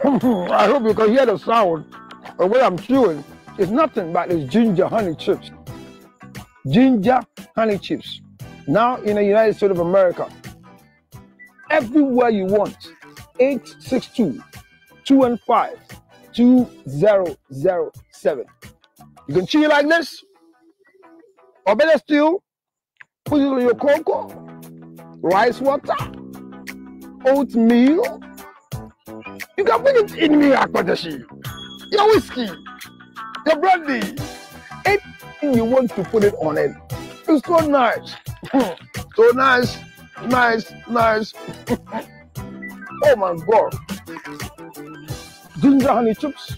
I hope you can hear the sound of what I'm chewing. It's nothing but it's ginger honey chips. Ginger honey chips. Now in the United States of America, everywhere you want, 862 215 2007. You can chew like this, or better still, put it on your cocoa, rice water, oatmeal. You can put it in me, Akpeteshie. Your whiskey, your brandy, anything you want to put it on it. It's so nice. so nice, nice, nice. oh my God. Ginger honey chips,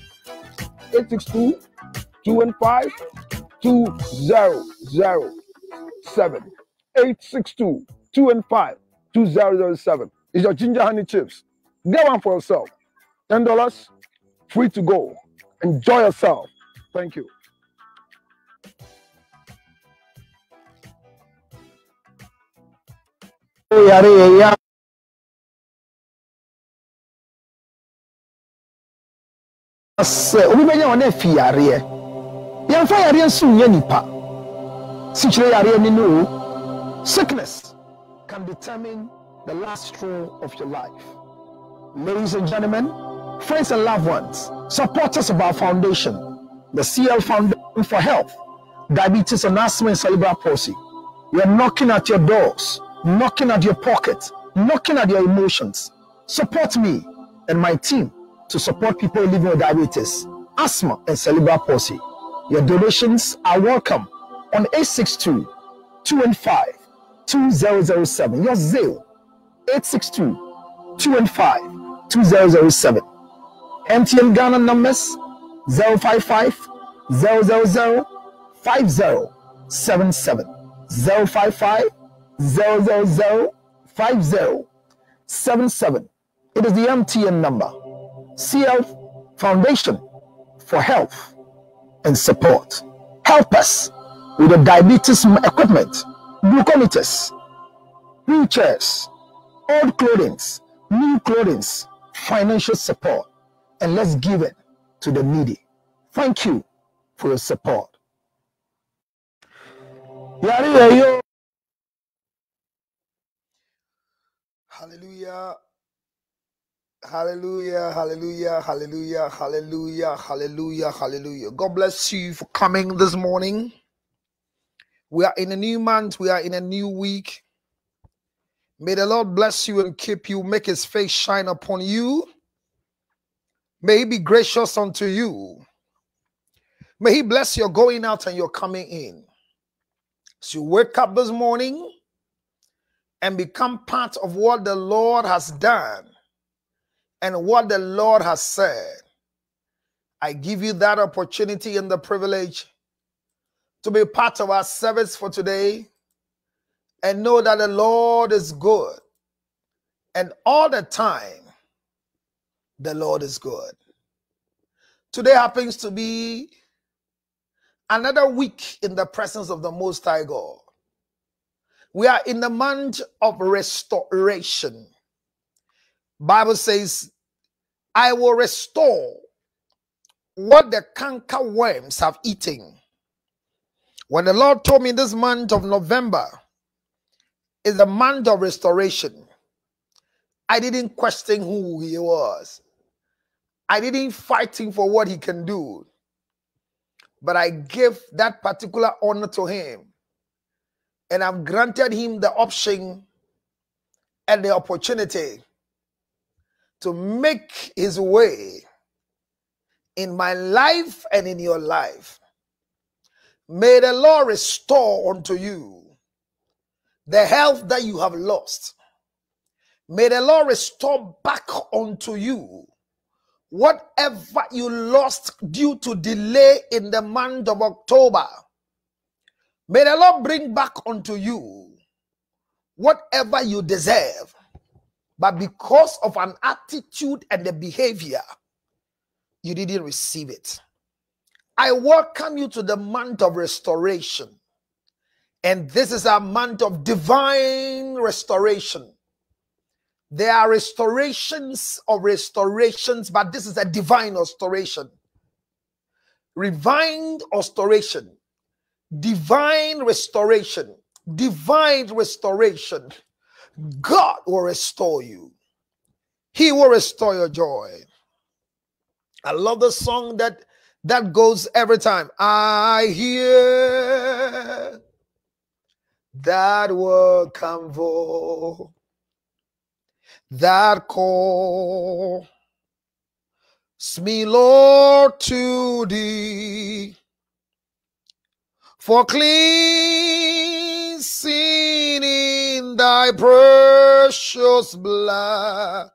862 215 2007. 862 215 2007 is your ginger honey chips. Get one for yourself. $10, free to go. Enjoy yourself. Thank you. Yare ya sɛ yɛmfa yareɛ nso nyɛ nipa ni no o. Sickness can determine the last straw of your life. Ladies and gentlemen friends and loved ones supporters of our foundation the cl foundation for health diabetes and asthma and cerebral palsy we are knocking at your doors knocking at your pocket knocking at your emotions. Support me and my team to support people living with diabetes, asthma, and cerebral palsy. Your donations are welcome on 862 215 2007. Your Zelle 862 215 2007. MTN Ghana numbers 055 000 5077 055 000 5077. It is the MTN number. CL Foundation for Health and Support. Help us with the diabetes equipment, glucometers, wheelchairs, old clothing, new clothing, financial support, and let's give it to the needy. Thank you for your support. Hallelujah. Hallelujah, hallelujah, hallelujah, hallelujah, hallelujah, hallelujah. God bless you for coming this morning. We are in a new month, we are in a new week. May the Lord bless you and keep you, make his face shine upon you. May he be gracious unto you. May he bless your going out and your coming in. So you wake up this morning and become part of what the Lord has done and what the Lord has said. I give you that opportunity and the privilege to be part of our service for today and know that the Lord is good. And all the time, the Lord is good. Today happens to be another week in the presence of the Most High God. We are in the month of restoration. Bible says, I will restore what the canker worms have eaten. When the Lord told me this month of November is the month of restoration, I didn't question who he was. I didn't fight him for what he can do. But I gave that particular honor to him. And I've granted him the option and the opportunity to make his way in my life and in your life. May the Lord restore unto you the health that you have lost. May the Lord restore back unto you whatever you lost due to delay in the month of October. May the Lord bring back unto you whatever you deserve but because of an attitude and a behavior, you didn't receive it. I welcome you to the month of restoration. And this is a month of divine restoration. There are restorations of restorations, but this is a divine restoration. Refined restoration, divine restoration, divine restoration. God will restore you. He will restore your joy. I love the song that that goes every time. I hear that word convo, that call me, Lord, to thee for cleansing in thy precious blood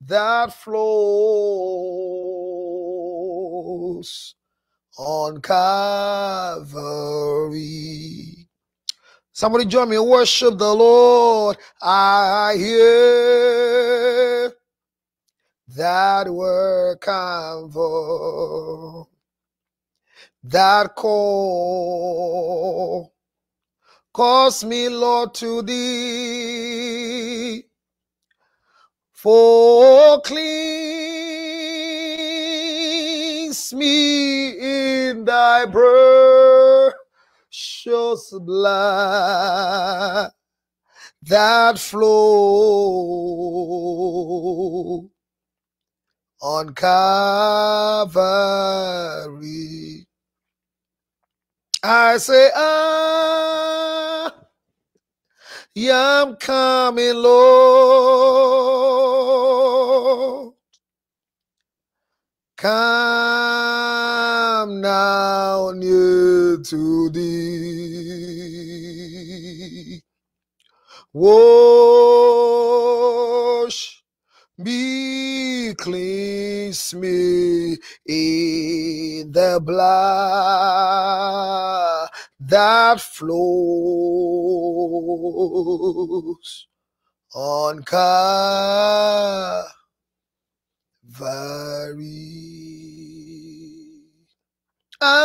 that flows on Calvary. Somebody join me, worship the Lord. I hear that word convo, that call, calls me, Lord, to thee for cleanse me in thy precious blood that flow on Calvary. I say, ah, yeah, I'm coming, Lord. Come now near to thee. Wash me, cleanse me in the blood that flows on Calvary. Ah,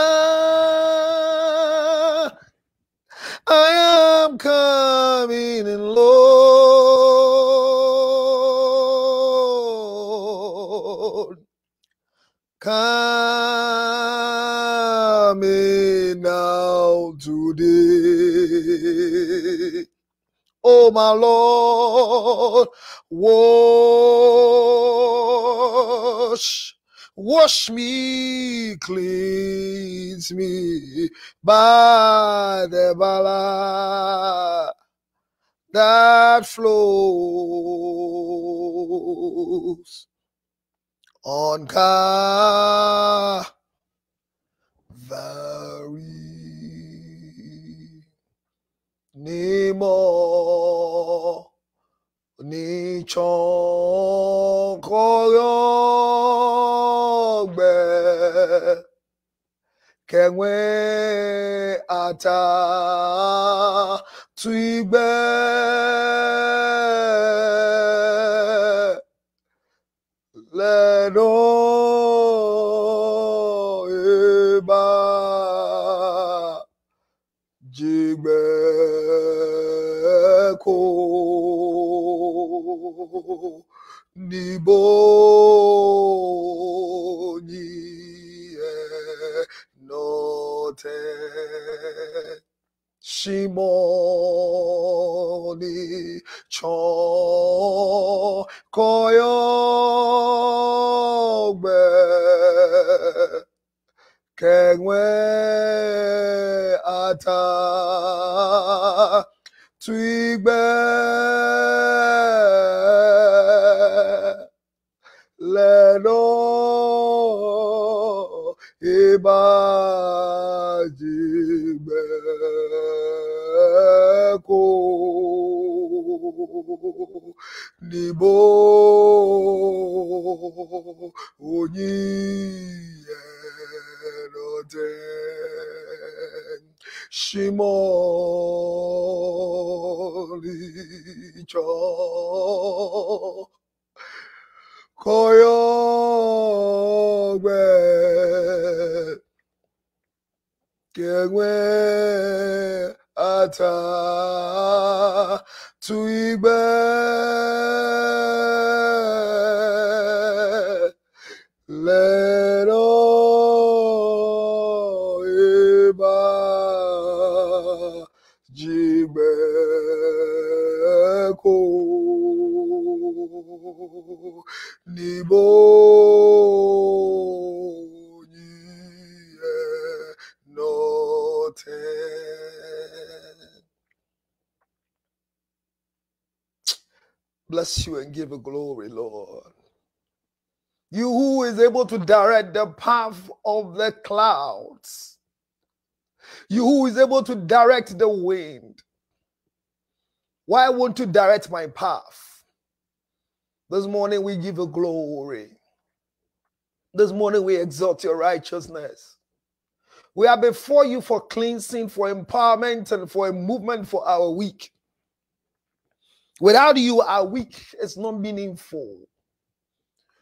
I am coming in, Lord. Coming now today. Oh, my Lord, wash, wash me, cleanse me by the blood that flows on Calvary. Nemo ni chonkoyogbe kenwe ata tuigbe nibo ni e note. Shimoni cho koyogbe kenwe ata tuigbe bàjẹ́gbẹ́kò níbo oyin ẹ̀rọ tẹ̀ ṣímọ́. Give glory, Lord. You who is able to direct the path of the clouds. You who is able to direct the wind. Why won't you direct my path? This morning we give you glory. This morning we exalt your righteousness. We are before you for cleansing, for empowerment, and for a movement for our week. Without you, our week is not meaningful.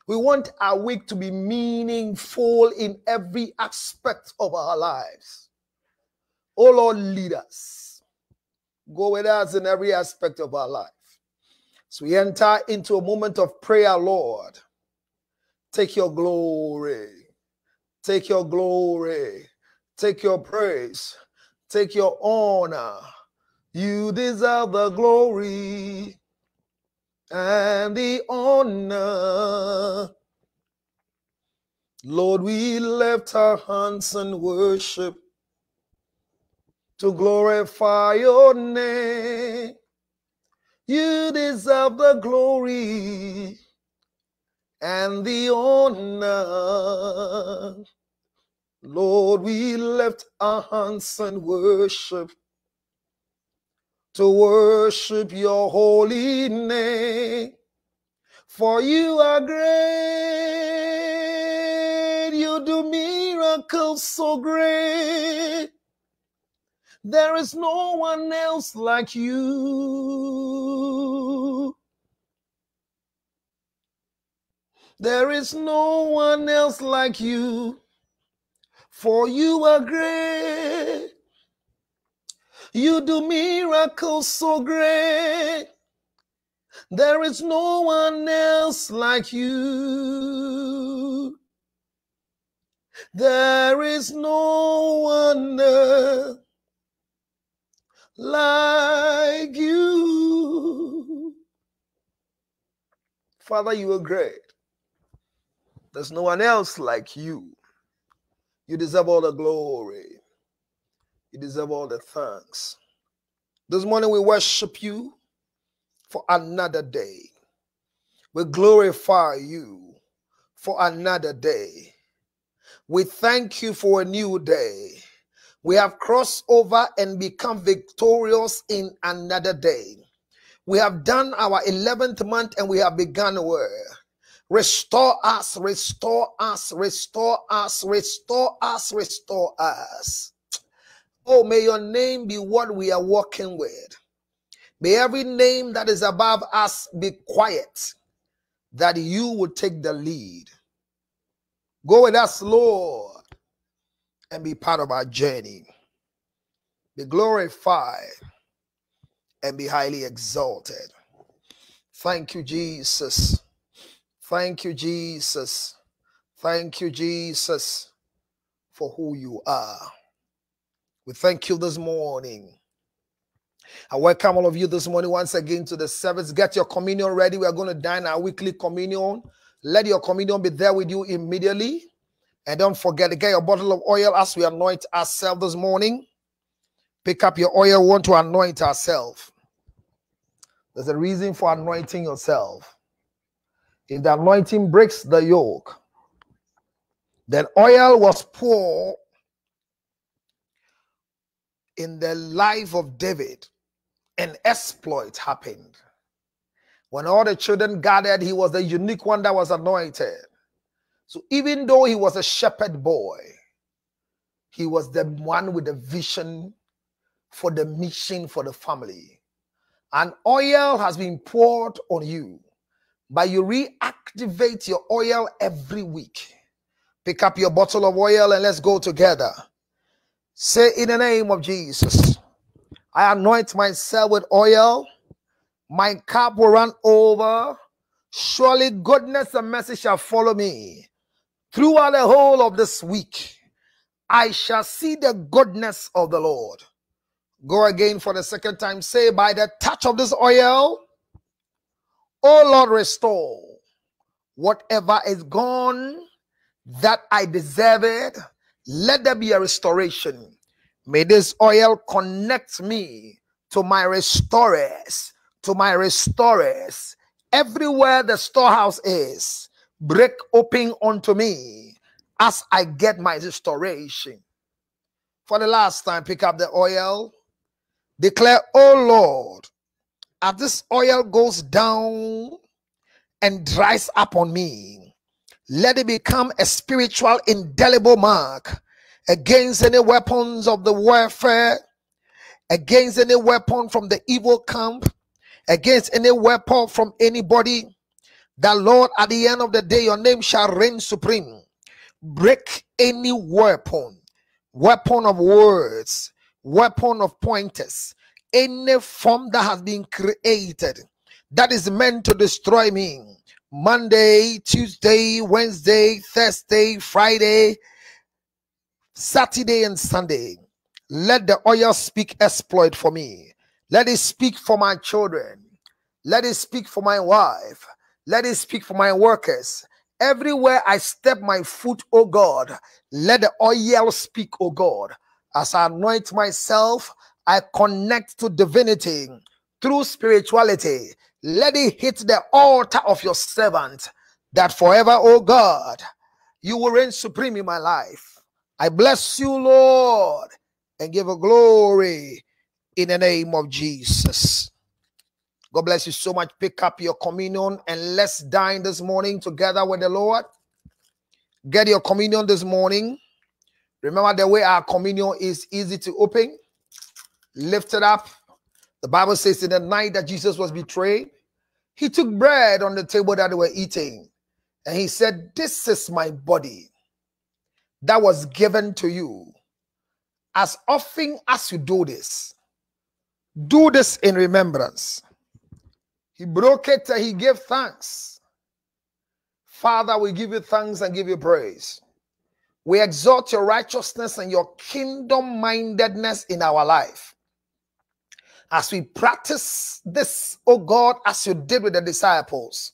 We want our week to be meaningful in every aspect of our lives. Oh Lord, lead us. Go with us in every aspect of our life. So we enter into a moment of prayer, Lord. Take your glory. Take your glory. Take your praise. Take your honor. You deserve the glory and the honor. Lord, we lift our hands and worship to glorify your name. You deserve the glory and the honor. Lord, we lift our hands and worship to worship your holy name. For you are great, you do miracles so great. There is no one else like you. There is no one else like you. For you are great. You do miracles so great. There is no one else like you. There is no one like you. Father, you are great. There's no one else like you. You deserve all the glory. You deserve all the thanks. This morning we worship you for another day. We glorify you for another day. We thank you for a new day. We have crossed over and become victorious in another day. We have done our 11th month and we have begun work. Restore us, restore us, restore us, restore us, restore us. Oh, may your name be what we are working with. May every name that is above us be quiet, that you will take the lead. Go with us, Lord, and be part of our journey. Be glorified and be highly exalted. Thank you, Jesus. Thank you, Jesus. Thank you, Jesus, for who you are. We thank you this morning. I welcome all of you this morning once again to the service. Get your communion ready. We are going to dine our weekly communion. Let your communion be there with you immediately. And don't forget to get your bottle of oil as we anoint ourselves this morning. Pick up your oil, want to anoint ourselves. There's a reason for anointing yourself. If the anointing breaks the yoke, then oil was poured in the life of David, an exploit happened. When all the children gathered, he was the unique one that was anointed. So even though he was a shepherd boy, he was the one with the vision for the mission for the family. And oil has been poured on you, but you reactivate your oil every week. Pick up your bottle of oil and let's go together. Say in the name of Jesus, I anoint myself with oil. My cup will run over. Surely goodness and mercy shall follow me throughout the whole of this week. I shall see the goodness of the Lord. Go again for the second time. Say, by the touch of this oil, oh Lord, restore whatever is gone that I deserve it. Let there be a restoration. May this oil connect me to my restorers, to my restorers. Everywhere the storehouse is, break open unto me as I get my restoration. For the last time, pick up the oil. Declare, Oh Lord, as this oil goes down and dries up on me, let it become a spiritual indelible mark against any weapons of the warfare, against any weapon from the evil camp, against any weapon from anybody. That Lord, at the end of the day, your name shall reign supreme. Break any weapon, weapon of words, weapon of pointers, any form that has been created that is meant to destroy me. Monday, Tuesday, Wednesday, Thursday, Friday, Saturday, and Sunday. Let the oil speak exploit for me. Let it speak for my children. Let it speak for my wife. Let it speak for my workers. Everywhere I step my foot, oh God, let the oil speak, oh God. As I anoint myself, I connect to divinity through spirituality. Let it hit the altar of your servant that forever, oh God, you will reign supreme in my life. I bless you, Lord, and give a glory in the name of Jesus. God bless you so much. Pick up your communion and let's dine this morning together with the Lord. Get your communion this morning. Remember the way our communion is easy to open. Lift it up. The Bible says in the night that Jesus was betrayed, he took bread on the table that they were eating and he said, This is my body that was given to you. As often as you do this, do this in remembrance. He broke it and he gave thanks. Father, we give you thanks and give you praise. We exalt your righteousness and your kingdom mindedness in our life. As we practice this, oh God, as you did with the disciples,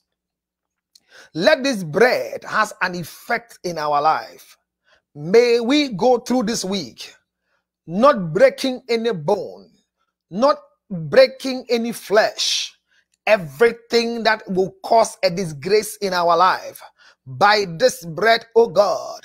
let this bread has an effect in our life. May we go through this week not breaking any bone, not breaking any flesh, everything that will cause a disgrace in our life. By this bread, oh God,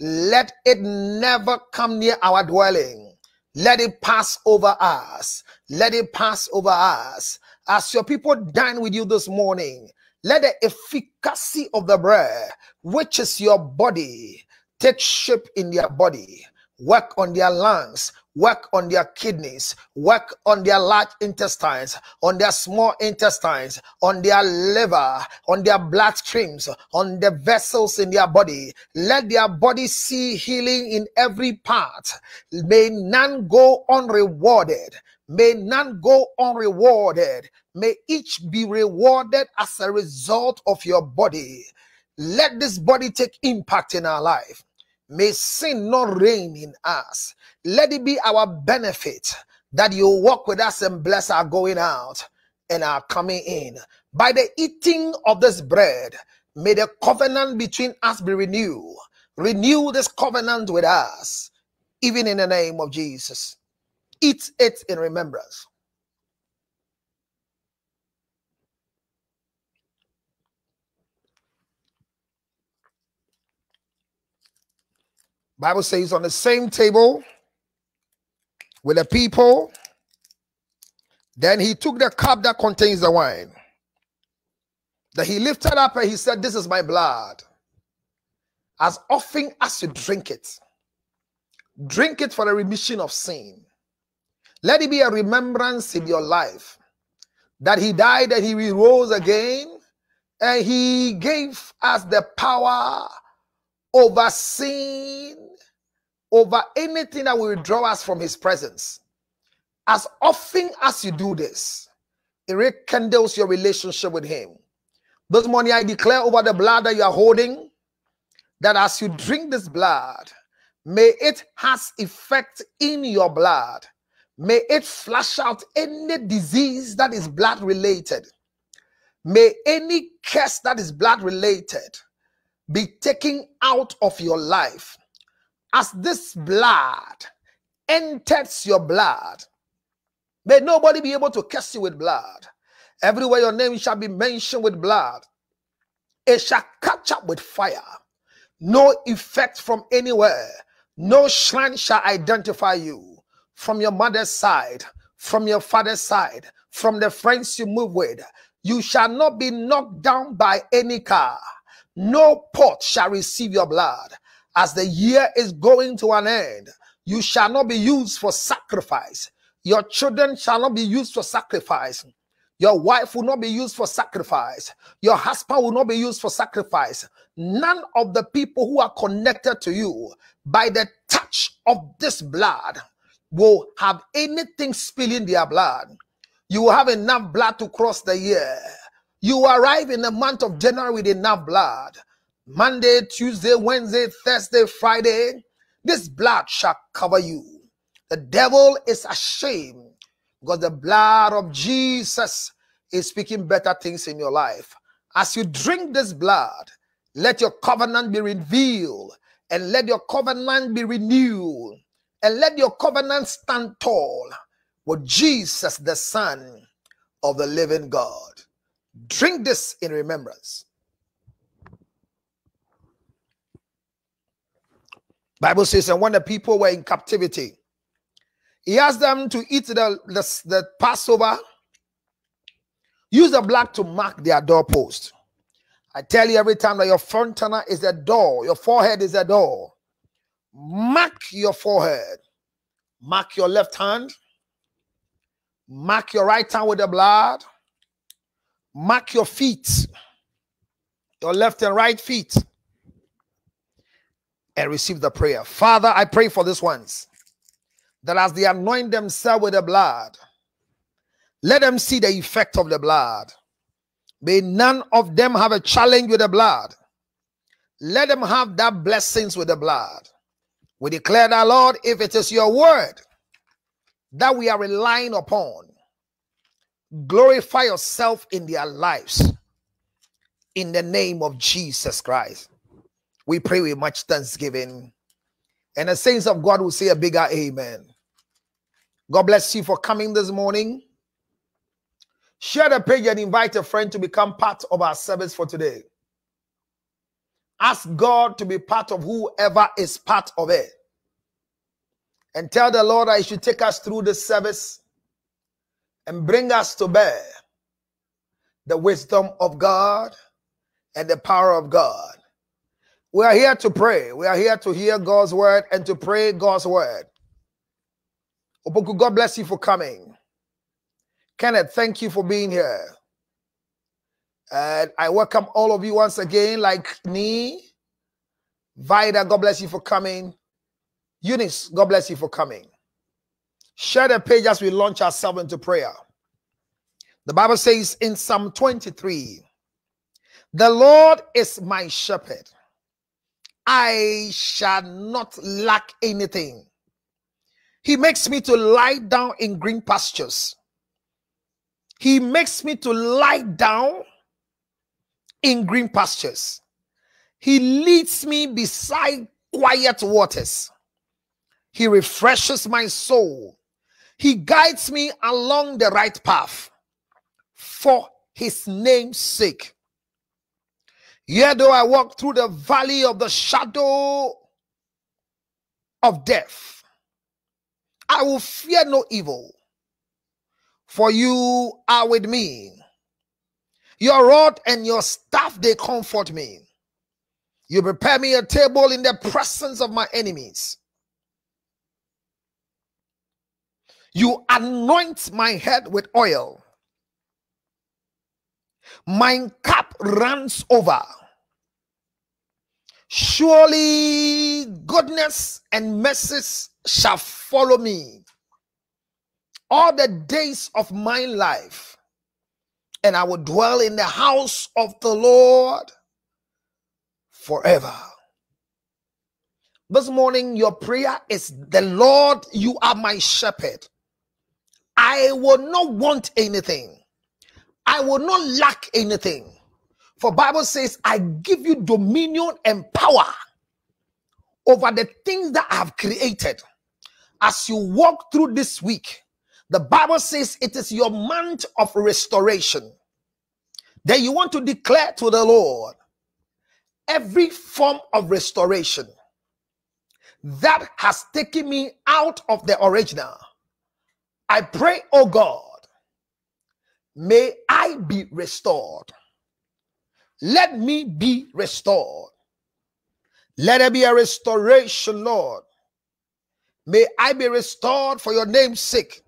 let it never come near our dwelling. Let it pass over us. Let it pass over us. As your people dine with you this morning, let the efficacy of the bread, which is your body, take shape in their body work on their lungs, work on their kidneys, work on their large intestines, on their small intestines, on their liver, on their bloodstreams, on the vessels in their body. Let their body see healing in every part. May none go unrewarded. May none go unrewarded. May each be rewarded as a result of your body. Let this body take impact in our life. May sin not reign in us. Let it be our benefit that you walk with us and bless our going out and our coming in. By the eating of this bread, may the covenant between us be renewed. Renew this covenant with us, even in the name of Jesus. Eat it in remembrance. Bible says on the same table with the people, then he took the cup that contains the wine. That he lifted up and he said, This is my blood. As often as you drink it, drink it for the remission of sin. Let it be a remembrance in your life that he died and he rose again and he gave us the power over sin, over anything that will draw us from his presence. As often as you do this, it rekindles your relationship with Him. This morning, I declare over the blood that you are holding that as you drink this blood, may it has effect in your blood. May it flush out any disease that is blood related. May any curse that is blood related be taken out of your life. As this blood enters your blood, may nobody be able to curse you with blood. Everywhere your name shall be mentioned with blood, it shall catch up with fire. No effect from anywhere. No shrine shall identify you from your mother's side, from your father's side, from the friends you move with. You shall not be knocked down by any car. No pot shall receive your blood. As the year is going to an end, you shall not be used for sacrifice. Your children shall not be used for sacrifice. Your wife will not be used for sacrifice. Your husband will not be used for sacrifice. None of the people who are connected to you by the touch of this blood will have anything spilling their blood. You will have enough blood to cross the year. You arrive in the month of January with enough blood. Monday, Tuesday, Wednesday, Thursday, Friday, this blood shall cover you. The devil is ashamed because the blood of Jesus is speaking better things in your life. As you drink this blood, let your covenant be revealed and let your covenant be renewed and let your covenant stand tall with Jesus, the Son of the living God. Drink this in remembrance. Bible says, and when the people were in captivity, he asked them to eat the, the, the Passover, use the blood to mark their doorpost. I tell you every time that your front is a door, your forehead is a door. Mark your forehead, mark your left hand, mark your right hand with the blood, mark your feet, your left and right feet, and receive the prayer. Father, I pray for these ones that as they anoint themselves with the blood, let them see the effect of the blood. May none of them have a challenge with the blood. Let them have that blessings with the blood. We declare that, Lord, if it is your word that we are relying upon, glorify yourself in their lives in the name of Jesus Christ. We pray with much thanksgiving. And the saints of God will say a bigger amen. God bless you for coming this morning. Share the page and invite a friend to become part of our service for today. Ask God to be part of whoever is part of it. And tell the Lord I should take us through the service and bring us to bear the wisdom of God and the power of God. We are here to pray. We are here to hear God's word and to pray God's word. Opoku, God bless you for coming. Kenneth, thank you for being here. And I welcome all of you once again, like me. Vida, God bless you for coming. Eunice, God bless you for coming. Share the page as we launch ourselves into prayer. The Bible says in Psalm 23 The Lord is my shepherd, I shall not lack anything. He makes me to lie down in green pastures. He makes me to lie down in green pastures. He leads me beside quiet waters. He refreshes my soul. He guides me along the right path for his name's sake. Yet though I walk through the valley of the shadow of death, I will fear no evil for you are with me. Your rod and your staff, they comfort me. You prepare me a table in the presence of my enemies. You anoint my head with oil. My cup runs over. Surely goodness and mercy shall follow me all the days of my life, and I will dwell in the house of the Lord forever. This morning, your prayer is the Lord, you are my shepherd. I will not want anything. I will not lack anything. For Bible says, I give you dominion and power over the things that I have created. As you walk through this week, the Bible says it is your month of restoration. Then you want to declare to the Lord every form of restoration that has taken me out of the original. I pray, oh God, may I be restored. Let me be restored. Let there be a restoration, Lord. May I be restored for your name's sake.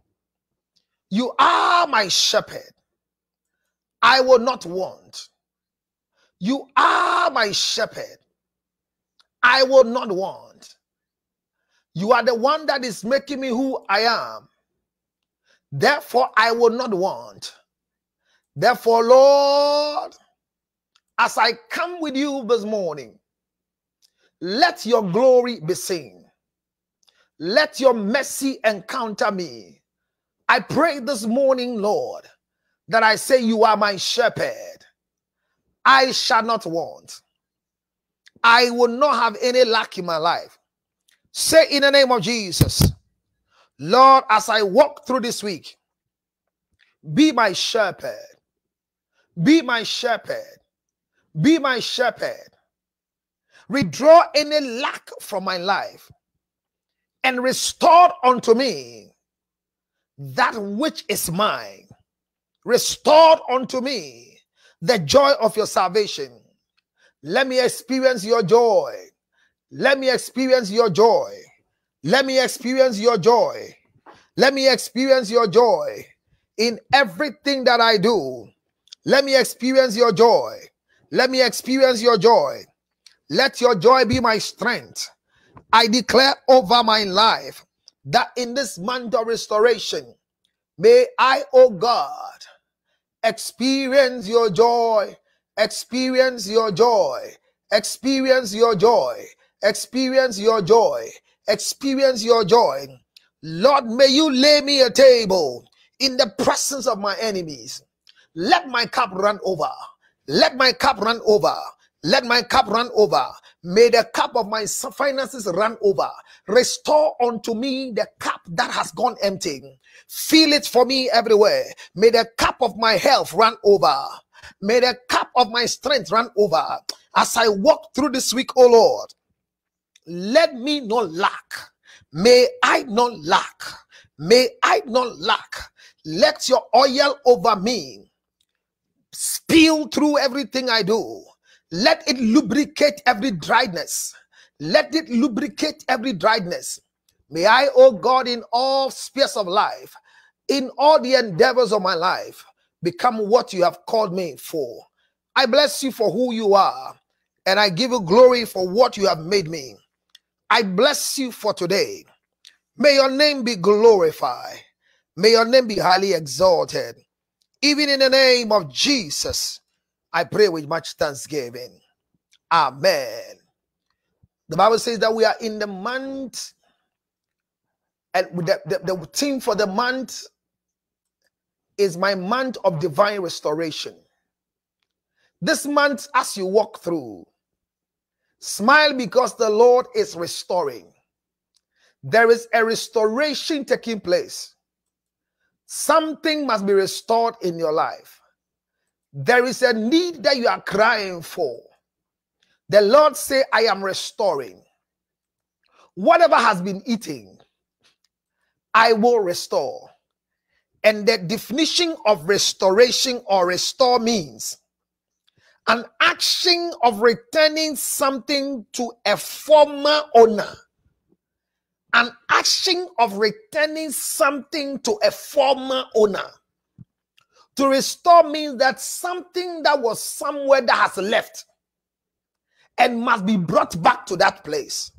You are my shepherd. I will not want. You are my shepherd. I will not want. You are the one that is making me who I am. Therefore, I will not want. Therefore, Lord, as I come with you this morning, let your glory be seen. Let your mercy encounter me. I pray this morning, Lord, that I say, You are my shepherd. I shall not want. I will not have any lack in my life. Say in the name of Jesus, Lord, as I walk through this week, be my shepherd. Be my shepherd. Be my shepherd. Withdraw any lack from my life and restore unto me that which is mine. Restore unto me the joy of your salvation. Let me experience your joy. Let me experience your joy. Let me experience your joy. Let me experience your joy in everything that I do. Let me experience your joy. Let me experience your joy. Let your joy be my strength. I declare over my life that in this month of restoration, may I, oh God, experience your joy, experience your joy, experience your joy, experience your joy, experience your joy. Lord, may you lay me a table in the presence of my enemies. Let my cup run over. Let my cup run over. Let my cup run over. May the cup of my finances run over. Restore unto me the cup that has gone empty. Fill it for me everywhere. May the cup of my health run over. May the cup of my strength run over. As I walk through this week, oh Lord, let me not lack. May I not lack. May I not lack. Let your oil over me spill through everything I do. Let it lubricate every dryness. Let it lubricate every dryness. May I, oh God, in all spheres of life, in all the endeavors of my life, become what you have called me for. I bless you for who you are, and I give you glory for what you have made me. I bless you for today. May your name be glorified. May your name be highly exalted. Even in the name of Jesus, I pray with much thanksgiving. Amen. The Bible says that we are in the month, and the, the, the theme for the month is my month of divine restoration. This month, as you walk through, smile because the Lord is restoring. There is a restoration taking place. Something must be restored in your life. There is a need that you are crying for. The Lord say, I am restoring. Whatever has been eaten, I will restore. And the definition of restoration or restore means an action of returning something to a former owner an action of returning something to a former owner. To restore means that something that was somewhere that has left and must be brought back to that place.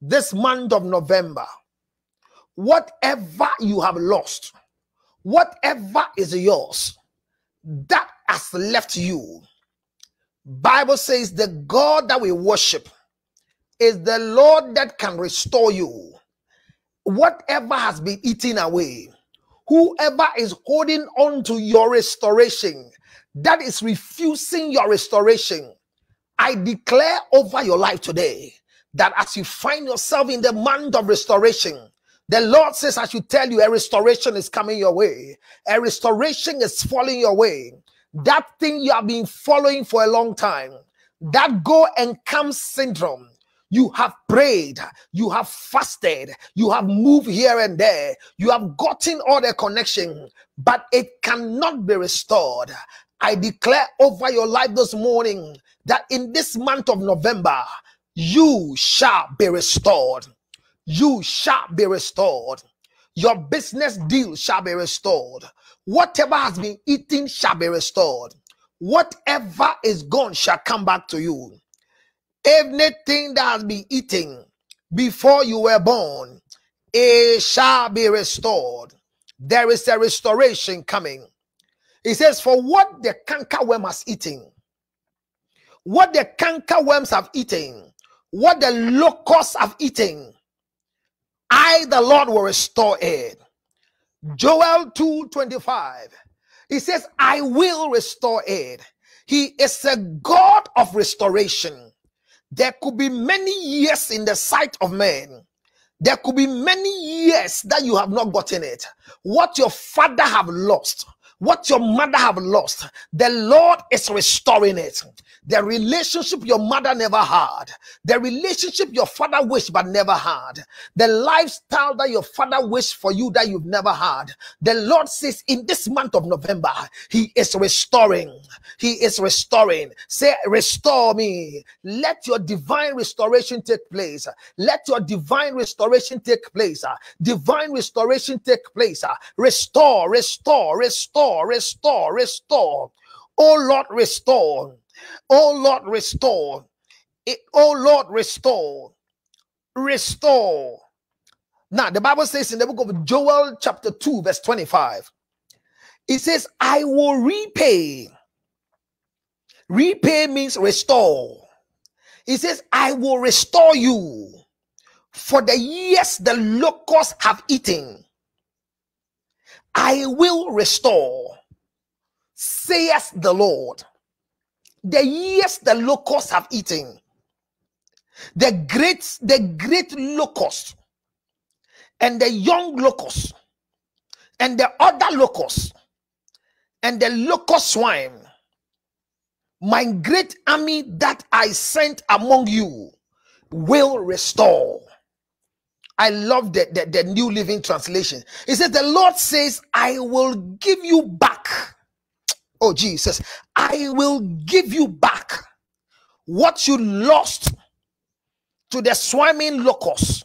This month of November, whatever you have lost, whatever is yours that has left you bible says the god that we worship is the lord that can restore you whatever has been eaten away whoever is holding on to your restoration that is refusing your restoration i declare over your life today that as you find yourself in the month of restoration the Lord says, I should tell you, a restoration is coming your way. A restoration is falling your way. That thing you have been following for a long time, that go and come syndrome. You have prayed, you have fasted, you have moved here and there, you have gotten all the connection, but it cannot be restored. I declare over your life this morning that in this month of November, you shall be restored you shall be restored. Your business deal shall be restored. Whatever has been eaten shall be restored. Whatever is gone shall come back to you. Anything that has been eaten before you were born, it shall be restored. There is a restoration coming. He says, For what the cankerworm has eaten, what the cankerworms have eaten, what the locusts have eaten, I, the Lord, will restore it. Joel 2:25. He says, I will restore it. He is a God of restoration. There could be many years in the sight of men. There could be many years that you have not gotten it. What your father have lost, what your mother have lost, the Lord is restoring it. The relationship your mother never had, the relationship your father wished but never had, the lifestyle that your father wished for you that you've never had. The Lord says in this month of November, He is restoring. He is restoring. Say, Restore me. Let your divine restoration take place. Let your divine restoration take place. Divine restoration take place. Restore, restore, restore, restore, restore. Oh Lord, restore. Oh Lord, restore. It, oh Lord, restore. Restore. Now, the Bible says in the book of Joel, chapter 2, verse 25, it says, I will repay. Repay means restore. He says, I will restore you for the years the locusts have eaten. I will restore, says the Lord the years the locusts have eaten, the great, the great locust, and the young locust, and the other locust, and the locust swine, my great army that I sent among you will restore. I love the, the, the New Living Translation. It says, The Lord says, I will give you back Oh, Jesus, I will give you back what you lost to the swarming locusts,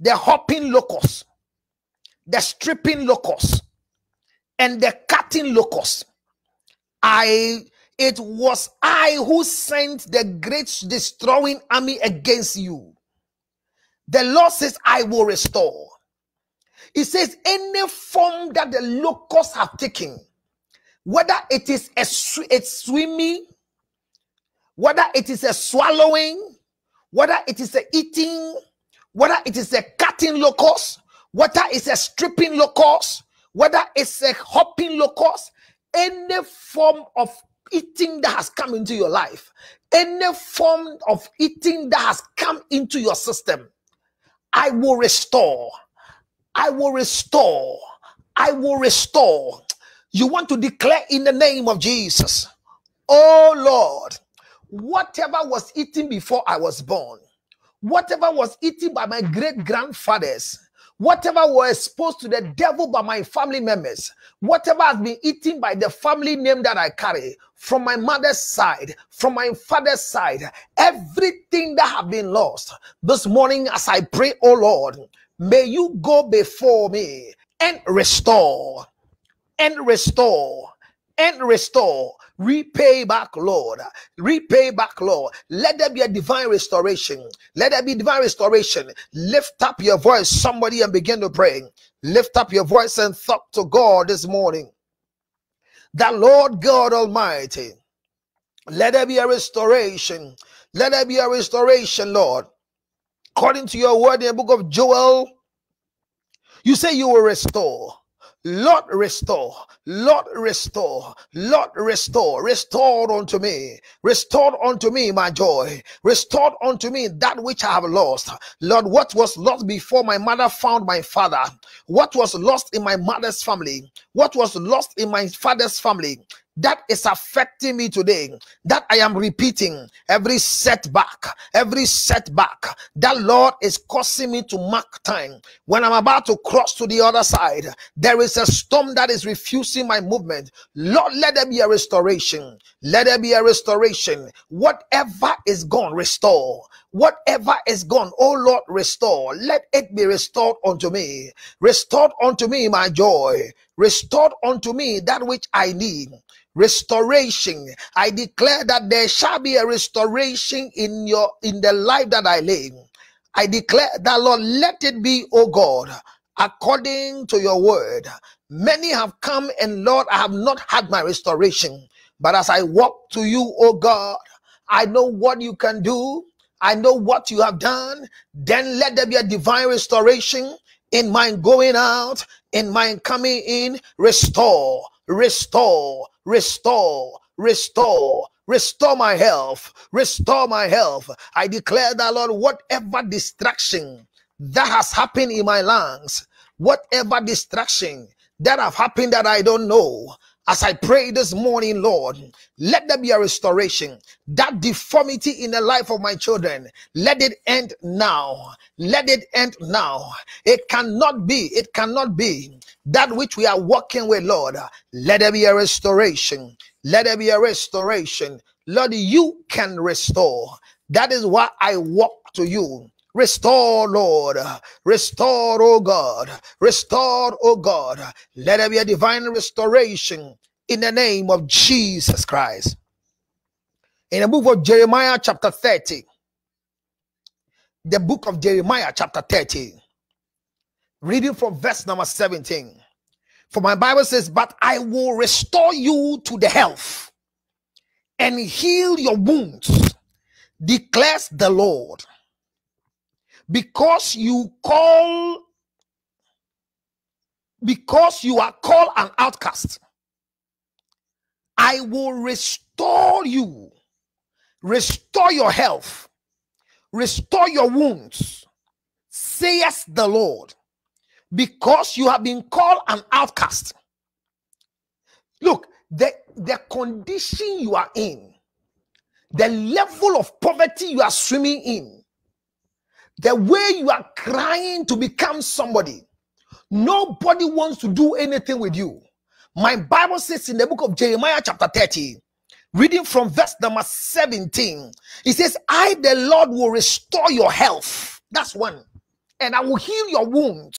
the hopping locusts, the stripping locusts, and the cutting locusts. I it was I who sent the great destroying army against you. The Lord says, I will restore. He says, any form that the locusts have taken, whether it is a, a swimming, whether it is a swallowing, whether it is a eating, whether it is a cutting locust, whether it's a stripping locust, whether it's a hopping locust, any form of eating that has come into your life, any form of eating that has come into your system, I will restore. I will restore. I will restore. You want to declare in the name of Jesus, Oh Lord, whatever was eaten before I was born, whatever was eaten by my great grandfathers, whatever was exposed to the devil by my family members, whatever has been eaten by the family name that I carry, from my mother's side, from my father's side, everything that have been lost this morning as I pray, oh Lord, may you go before me and restore and restore and restore. Repay back, Lord. Repay back, Lord. Let there be a divine restoration. Let there be divine restoration. Lift up your voice, somebody, and begin to pray. Lift up your voice and talk to God this morning. The Lord God Almighty, let there be a restoration. Let there be a restoration, Lord. According to your word in the book of Joel, you say you will restore. Lord, restore. Lord, restore. Lord, restore. Restore unto me. Restore unto me my joy. Restore unto me that which I have lost. Lord, what was lost before my mother found my father? What was lost in my mother's family? What was lost in my father's family? That is affecting me today that i am repeating every setback every setback that lord is causing me to mark time. When i'm about to cross to the other side there is a storm that is refusing my movement. Lord let there be a restoration. Let there be a restoration. Whatever is gone restore. Whatever is gone oh lord restore. Let it be restored unto me. Restored unto me my joy restored unto me that which i need. Restoration. I declare that there shall be a restoration in your in the life that i live. I declare that lord let it be O god according to your word. Many have come and lord i have not had my restoration. But as i walk to you O god i know what you can do. I know what you have done. Then let there be a divine restoration in my going out in my coming in restore restore, restore, restore, restore my health, restore my health. I declare that, Lord, whatever distraction that has happened in my lungs, whatever distraction that have happened that I don't know, as I pray this morning, Lord, let there be a restoration. That deformity in the life of my children, let it end now. Let it end now. It cannot be, it cannot be that which we are working with, Lord. Let there be a restoration. Let there be a restoration. Lord, you can restore. That is why I walk to you. Restore, Lord. Restore, oh God. Restore, oh God. Let there be a divine restoration in the name of Jesus Christ. In the book of Jeremiah, chapter 30, the book of Jeremiah, chapter 30, reading from verse number 17. For my Bible says, But I will restore you to the health and heal your wounds, declares the Lord because you call because you are called an outcast i will restore you restore your health restore your wounds says the lord. Because you have been called an outcast. Look the the condition you are in the level of poverty you are swimming in the way you are crying to become somebody, nobody wants to do anything with you. My Bible says in the book of Jeremiah, chapter 30, reading from verse number 17, it says, I, the Lord, will restore your health. That's one. And I will heal your wounds.